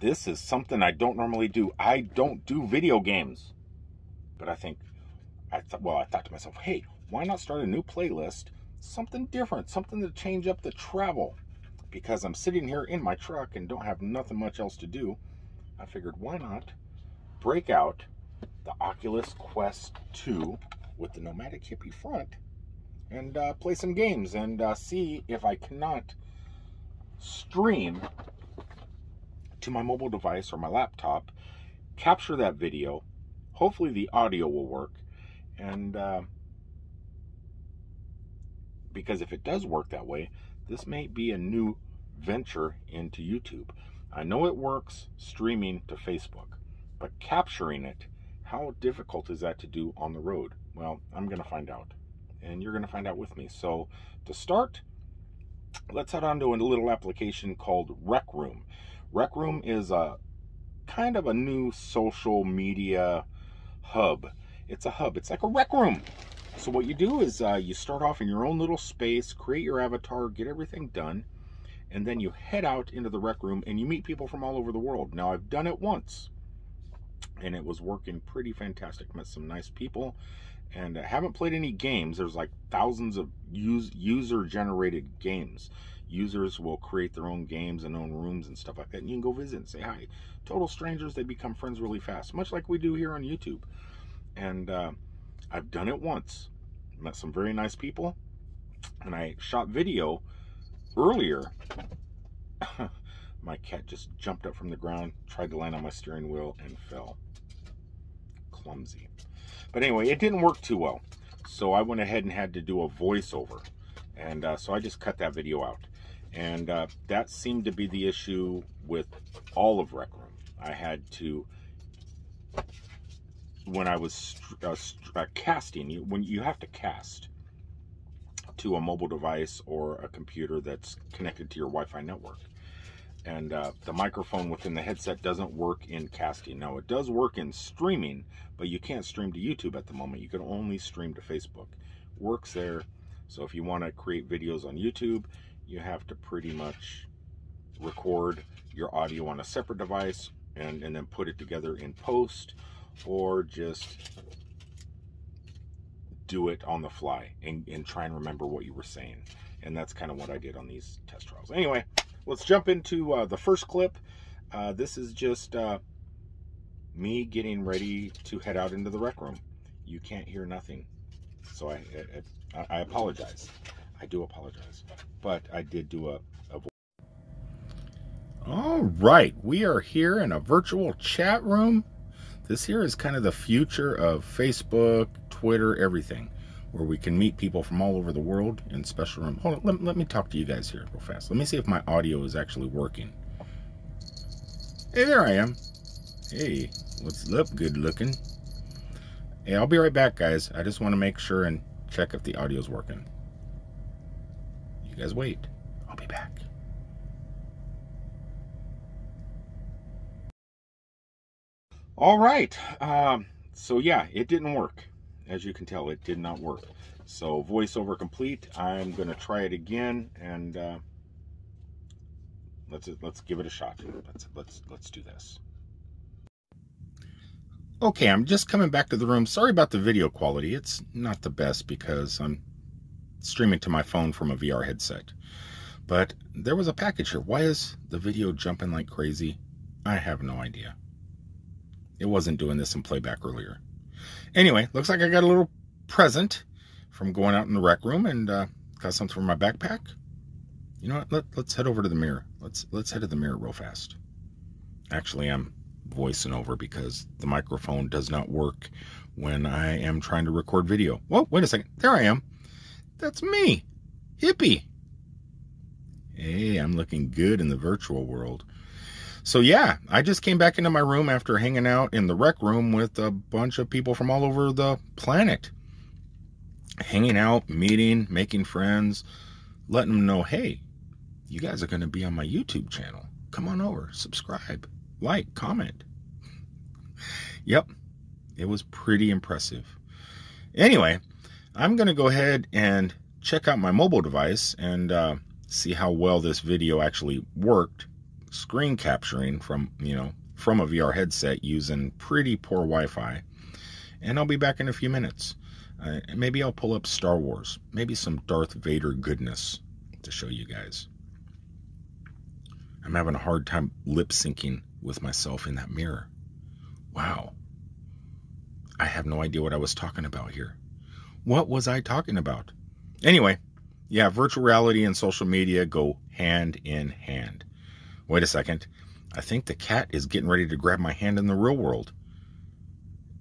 this is something I don't normally do. I don't do video games. But I think, I thought, well, I thought to myself, hey, why not start a new playlist? Something different, something to change up the travel. Because I'm sitting here in my truck and don't have nothing much else to do. I figured, why not break out the Oculus Quest 2 with the Nomadic Hippie front and uh, play some games and uh, see if I cannot stream to my mobile device or my laptop, capture that video. Hopefully, the audio will work. And uh, because if it does work that way, this may be a new venture into YouTube. I know it works streaming to Facebook, but capturing it, how difficult is that to do on the road? Well, I'm going to find out, and you're going to find out with me. So, to start, let's head on to a little application called Rec Room. Rec Room is a kind of a new social media hub. It's a hub. It's like a rec room. So what you do is uh, you start off in your own little space, create your avatar, get everything done, and then you head out into the rec room and you meet people from all over the world. Now I've done it once, and it was working pretty fantastic. Met some nice people, and I haven't played any games. There's like thousands of use, user-generated games. Users will create their own games and own rooms and stuff like that, and you can go visit and say hi. Total strangers, they become friends really fast, much like we do here on YouTube. And uh, I've done it once. Met some very nice people, and I shot video earlier. my cat just jumped up from the ground, tried to land on my steering wheel, and fell. Clumsy. But anyway, it didn't work too well. So I went ahead and had to do a voiceover. And uh, so I just cut that video out. And uh, that seemed to be the issue with all of Rec Room. I had to, when I was uh, uh, casting, you, when you have to cast to a mobile device or a computer that's connected to your Wi-Fi network. And uh, the microphone within the headset doesn't work in casting. Now, it does work in streaming, but you can't stream to YouTube at the moment. You can only stream to Facebook. Works there. So if you want to create videos on YouTube, you have to pretty much record your audio on a separate device and, and then put it together in post or just do it on the fly and, and try and remember what you were saying. And that's kind of what I did on these test trials. Anyway, let's jump into uh, the first clip. Uh, this is just uh, me getting ready to head out into the rec room. You can't hear nothing. So I, I, I apologize. I do apologize. But I did do a, a all right, we are here in a virtual chat room. This here is kind of the future of Facebook, Twitter, everything, where we can meet people from all over the world in special room. Hold on, let, let me talk to you guys here real fast. Let me see if my audio is actually working. Hey, there I am. Hey, what's up, good looking? Hey, I'll be right back, guys. I just want to make sure and check if the audio is working. You guys wait. I'll be back. All right. Um, so yeah, it didn't work. As you can tell, it did not work. So voiceover complete. I'm going to try it again and uh, let's let's give it a shot. Let's let's let's do this. Okay, I'm just coming back to the room. Sorry about the video quality. It's not the best because I'm streaming to my phone from a VR headset. But there was a package here. Why is the video jumping like crazy? I have no idea. It wasn't doing this in playback earlier. Anyway, looks like I got a little present from going out in the rec room and uh, got something for my backpack. You know what? Let, let's head over to the mirror. Let's let's head to the mirror real fast. Actually, I'm voicing over because the microphone does not work when I am trying to record video. Whoa, wait a second. There I am. That's me. Hippie. Hey, I'm looking good in the virtual world. So yeah, I just came back into my room after hanging out in the rec room with a bunch of people from all over the planet. Hanging out, meeting, making friends, letting them know, hey, you guys are going to be on my YouTube channel. Come on over, subscribe, like, comment. yep, it was pretty impressive. Anyway, I'm going to go ahead and check out my mobile device and uh, see how well this video actually worked screen capturing from, you know, from a VR headset using pretty poor Wi-Fi. And I'll be back in a few minutes. Uh, maybe I'll pull up Star Wars, maybe some Darth Vader goodness to show you guys. I'm having a hard time lip syncing with myself in that mirror. Wow. I have no idea what I was talking about here. What was I talking about? Anyway, yeah, virtual reality and social media go hand in hand. Wait a second. I think the cat is getting ready to grab my hand in the real world.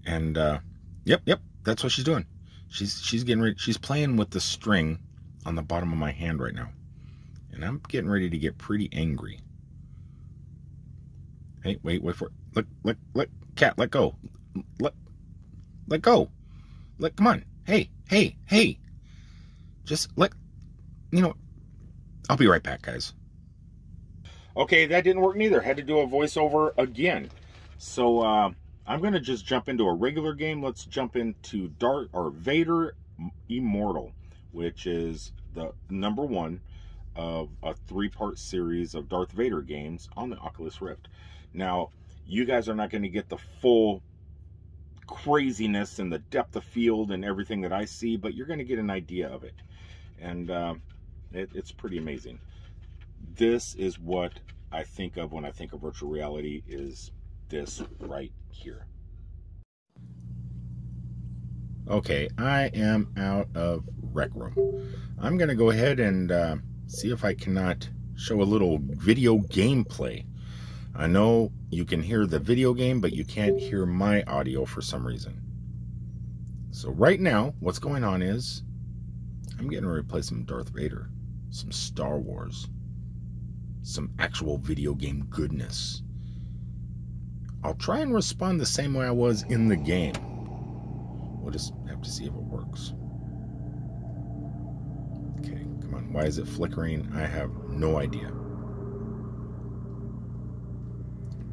And uh yep, yep, that's what she's doing. She's she's getting ready she's playing with the string on the bottom of my hand right now. And I'm getting ready to get pretty angry. Hey, wait, wait for it. Look, look, look, cat, let go. Let let go. Let come on. Hey, hey, hey. Just let you know. I'll be right back, guys. Okay, that didn't work neither. Had to do a voiceover again. So uh, I'm gonna just jump into a regular game. Let's jump into Darth Vader Immortal, which is the number one of a three-part series of Darth Vader games on the Oculus Rift. Now, you guys are not going to get the full craziness and the depth of field and everything that I see, but you're going to get an idea of it. And uh, it, it's pretty amazing. This is what I think of when I think of virtual reality is this right here. Okay, I am out of Rec Room. I'm going to go ahead and uh, see if I cannot show a little video gameplay I know you can hear the video game, but you can't hear my audio for some reason. So right now, what's going on is I'm getting to play some Darth Vader, some Star Wars, some actual video game goodness. I'll try and respond the same way I was in the game. We'll just have to see if it works. Okay, come on. Why is it flickering? I have no idea.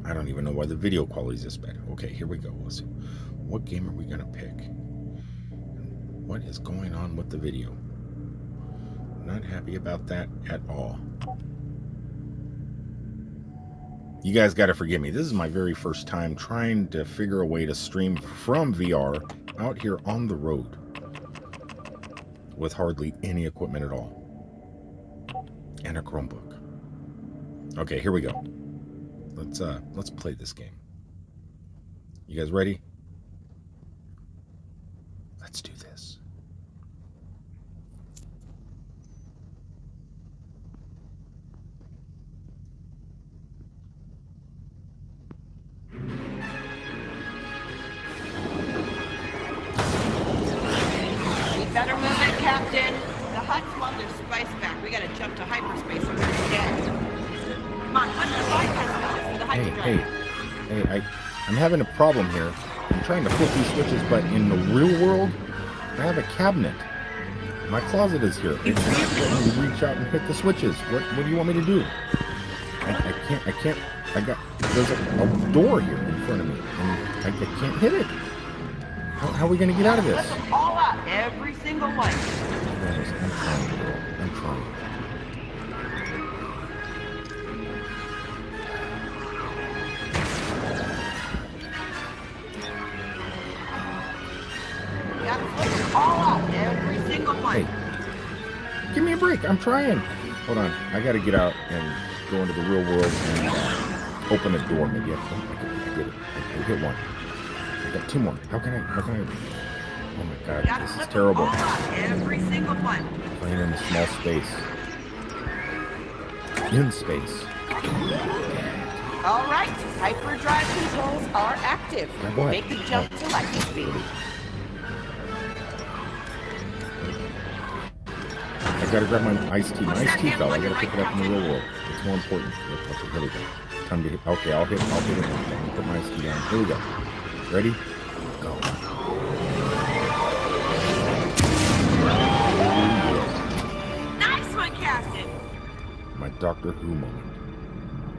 I don't even know why the video quality is this bad. Okay, here we go. Let's see. What game are we going to pick? What is going on with the video? Not happy about that at all. You guys got to forgive me. This is my very first time trying to figure a way to stream from VR out here on the road with hardly any equipment at all. And a Chromebook. Okay, here we go. Let's uh let's play this game. You guys ready? I'm having a problem here. I'm trying to flip these switches, but in the real world, I have a cabinet. My closet is here. It's not letting me reach out and hit the switches. What, what do you want me to do? I, I can't, I can't, I got, there's a, a, door here in front of me, and I, I can't hit it. How, how, are we going to get out of this? All out, every single one. I'm trying, girl. I'm trying. Hey, give me a break. I'm trying. Hold on. I got to get out and go into the real world and uh, open a door. Maybe I, oh, I, did, I did it. I, I hit one. I got two more. How can I? How can I? Oh my god, this is terrible. Every single one. Playing in a small space. In space. All right, hyperdrive controls are active. Make the jump oh. to lightning speed. Gotta grab my iced tea. My iced tea fell. I gotta pick it up in the real world. It's more important. Okay, here we go. Time to hit. Okay, I'll hit. I'll hit it. Put my iced tea down. Here we go. Ready? Go. Nice one, Captain. My Doctor Who moment.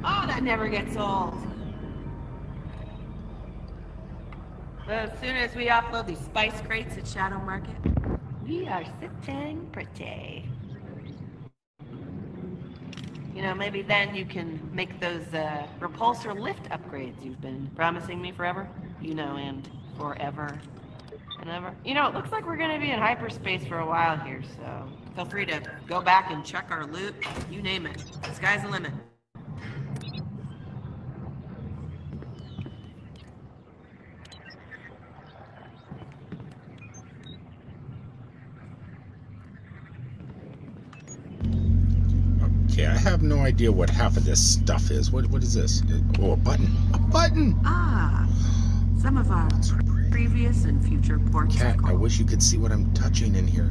Oh, that never gets old. As soon as we offload these spice crates at Shadow Market, we are sitting pretty. You know, maybe then you can make those uh, repulsor lift upgrades you've been promising me forever. You know, and forever and ever. You know, it looks like we're gonna be in hyperspace for a while here, so feel free to go back and check our loot. You name it. The sky's the limit. Okay, I have no idea what half of this stuff is. What what is this? Oh, a button. A button. Ah, some of our previous and future ports. Cat, I wish you could see what I'm touching in here.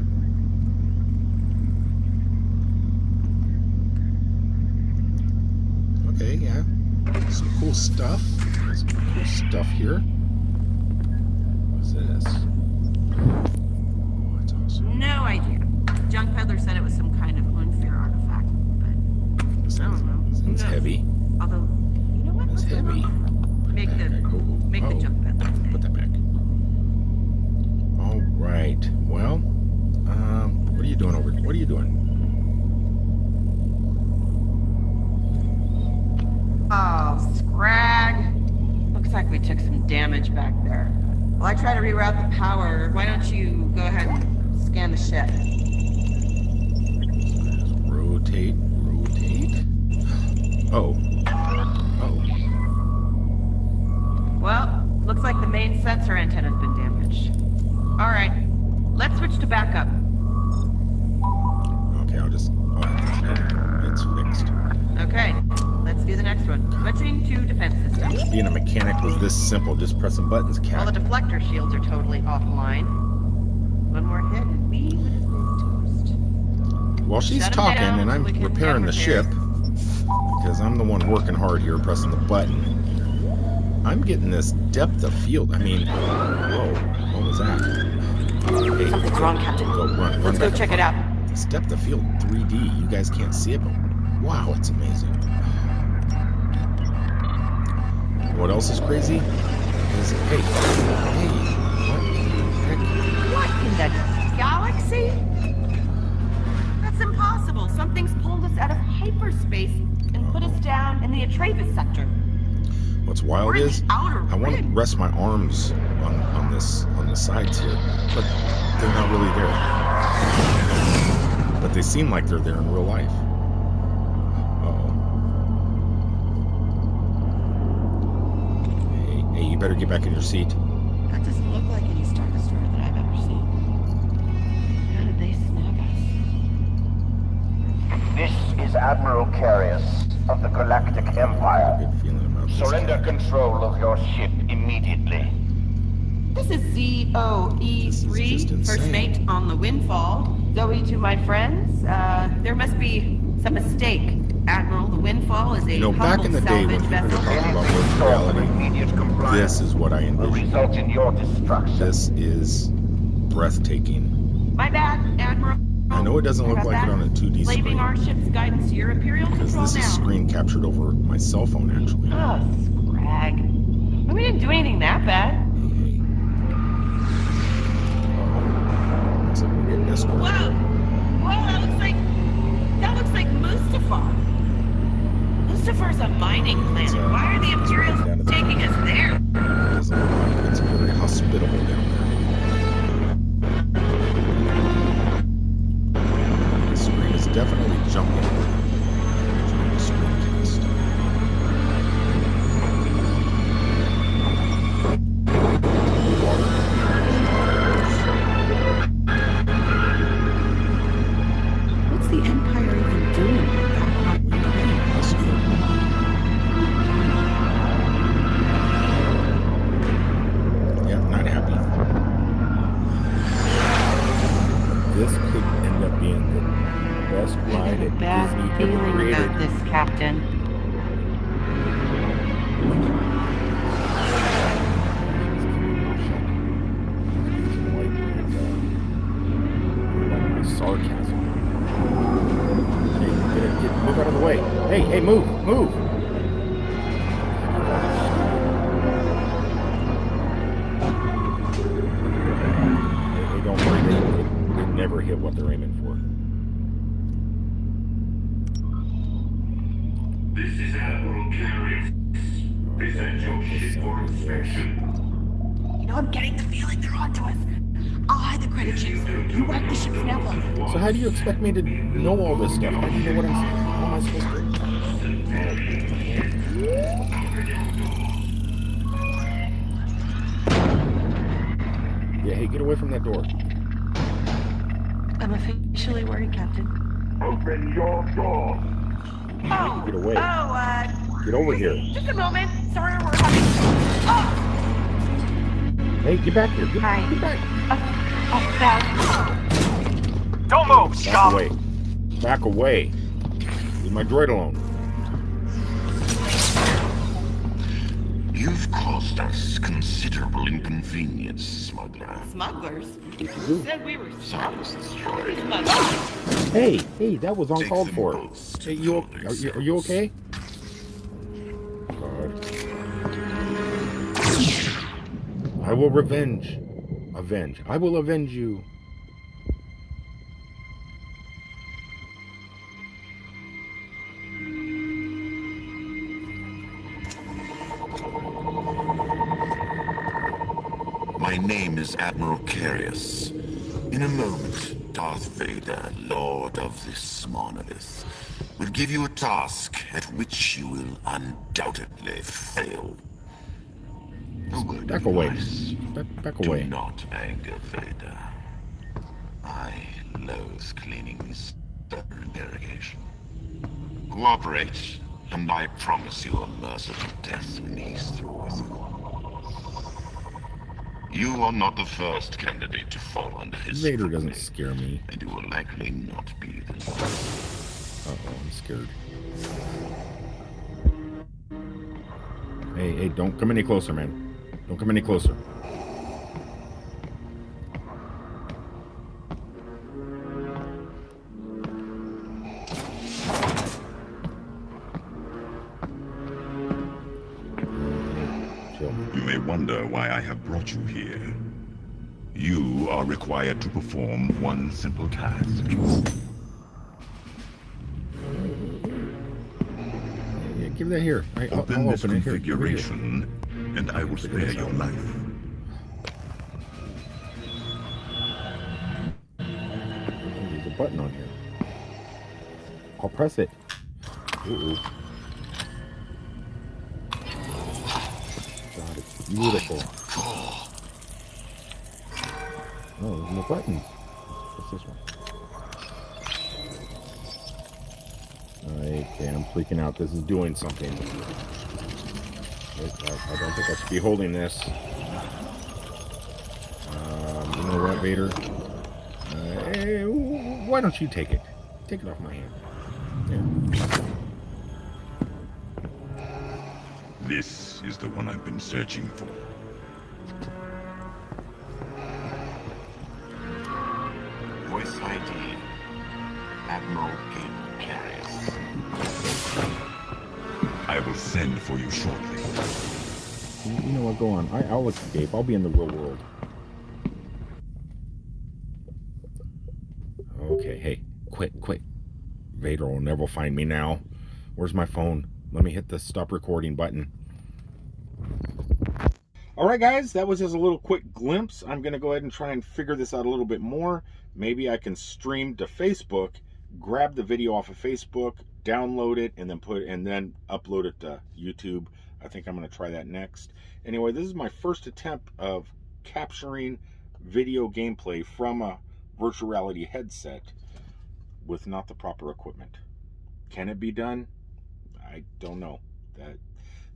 Okay, yeah. Some cool stuff. Some cool stuff here. What's this? Oh, it's awesome. No idea. Junk peddler said it was some heavy. although you know what? It's heavy. Make the Oh, make the oh. junk peddler. stay. Put that back. All right. Well, um, what are you doing over? What are you doing? Oh, scrag. Looks like we took some damage back there. Well, I try to reroute the power. Why don't you go ahead and scan the ship? Rotate, rotate. Oh. Oh. Well, looks like the main sensor antenna's been damaged. All right, let's switch to backup. Okay, I'll just. Oh, it's fixed. Okay, let's do the next one. Switching to defense systems. Being a mechanic was this simple. Just pressing buttons, All the deflector shields are totally offline. One more hit and we would have been toast. While she's Shut talking down and I'm repairing the ship. Because I'm the one working hard here, pressing the button. I'm getting this depth of field. I mean, whoa, what was that? Hey, Something's wrong, Captain. Go run, run Let's go check it out. This depth of field 3D. You guys can't see it, but wow, it's amazing. What else is crazy? Is hey, hey, what in the heck? What in the galaxy? That's impossible. Something's pulled us out of hyperspace put us down in the Atreus sector. What's wild is I want to rest my arms on on this on the sides here, but they're not really there. But they seem like they're there in real life. Uh-oh. Hey, hey, you better get back in your seat. That doesn't look like any Star Destroyer that I've ever seen. How did they snag us? This is Admiral Carius of the Galactic Empire. Good feeling about this. Surrender control of your ship immediately. This is ZOE3, This is just first mate on the Windfall. Zoe to my friends. Uh, there must be some mistake. Admiral, the Windfall is a You know, back in the day when salvage people were talking about Anything virtual reality, this is what I will envision. result in your destruction. This is breathtaking. My bad, Admiral. I know it doesn't look like it on a 2D Leaving screen. our ship's guidance to your Imperial Because this now. is screen captured over my cell phone, actually. Oh, scrag. We didn't do anything that bad. Uh-oh. Looks like we're getting escorted. Whoa! Whoa, that looks like... That looks like Mustafar. Mustafar's a mining It's, planet. uh, Why are the Imperials the- taking us there? Doesn't look like it's very hospitable down there. Definitely jumping. Hey, hey, move, move. They don't worry, they, they never hit what they're aiming for. This is Admiral Carrier. Present your ship for inspection. You know, I'm getting the feeling they're onto us. I'll hide the credit chips. You wipe the ship, network. So how do you expect me to know all this stuff? I don't know what I'm saying am I supposed to Yeah, hey, get away from that door. I'm officially worried, Captain. Open your door. Oh, Get away. Oh, uh, Get over here. just a moment. Sorry, we're having. Oh, Hey, get back here. Get, Hi. get back. a, a. Don't move, Back scum. away. Back away. Leave my droid alone. You've caused us considerable inconvenience, smuggler. Smugglers. You. Said we were Silenced smugglers. Hey, hey, that was uncalled for. Hey, you, are, you, are you okay? God. I will revenge. Avenge. I will avenge you. Is Admiral Carius. In a moment, Darth Vader, Lord of this monolith, will give you a task at which you will undoubtedly fail. Back away. Back, back Do not anger Vader. I loathe cleaning this interrogation. Cooperate, and I promise you a merciful death when he's through with you. You are not the first candidate to fall under his Vader doesn't scare me. and you will likely not be the last. Uh oh, I'm scared. Hey, hey, don't come any closer, man. Don't come any closer. Required to perform one simple task. Yeah, give that here. I, I'll, Open I'll this open it here. Give it here. configuration, and I will spare your life. There's a button on here. I'll press it. Ooh. God, it's beautiful. Oh. Oh, there's no buttons. What's this one? Okay, I'm freaking out. This is doing something. I, don't think I should be holding this. Um, you know what, Vader? Uh, eh, why don't you take it? Take it off my hand. This is the one I've been searching for. I will send for you shortly. You know what? Go on. I, I'll escape. I'll be in the real world. Okay, hey, quick, quick. Vader will never find me now. Where's my phone? Let me hit the stop recording button. All right, guys, that was just a little quick glimpse. I'm going to go ahead and try and figure this out a little bit more. Maybe I can stream to Facebook, grab the video off of Facebook, download it, and then put and then upload it to YouTube. I think I'm going to try that next. Anyway, this is my first attempt of capturing video gameplay from a virtual reality headset with not the proper equipment. Can it be done? I don't know. That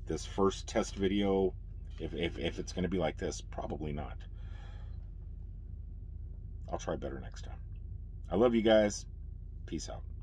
this first test video, if if, if it's going to be like this, probably not. I'll try better next time. I love you guys. Peace out.